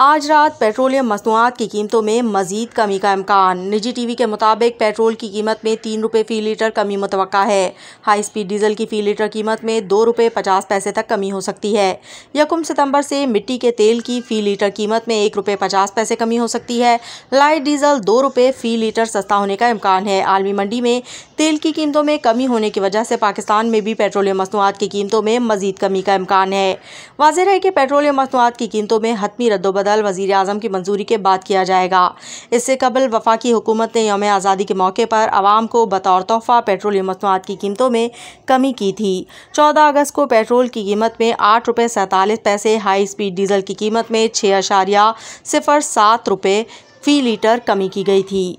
आज रात पेट्रोलियम मसनूआत की कीमतों में मजीद कमी का इम्कान। निजी टीवी के मुताबिक पेट्रोल की कीमत में तीन रुपये फ़ी लीटर कमी मुतव है। हाई स्पीड डीजल की फ़ी लीटर कीमत में दो रुपये पचास पैसे तक कमी हो सकती है। यकुम सितंबर से मिट्टी के तेल की फ़ी लीटर कीमत में एक रुपये पचास पैसे कमी हो सकती है। लाइट डीजल दो रुपये फ़ी लीटर सस्ता होने का इम्कान है। आलमी मंडी में तेल की कीमतों में कमी होने की वजह से पाकिस्तान में भी पेट्रोलियम मसनूआत की कीमतों में मजीद कमी का इम्कान है। वाजह है कि पेट्रोलियम मसनूआत की कीमतों में हतमी रद्दबदल वजी अजम की मंजूरी के बाद किया जाएगा। इससे कबल वफाकी हुकूमत ने योम आज़ादी के मौके पर आवाम को बतौर तोहफ़ा पेट्रोलियम मसनूआत की कीमतों में कमी की थी। चौदह अगस्त को पेट्रोल की कीमत में आठ रुपये सैंतालीस पैसे, हाई स्पीड डीजल की कीमत में छः अशारिया सिफर सात रुपये फ़ी लीटर कमी की गई थी।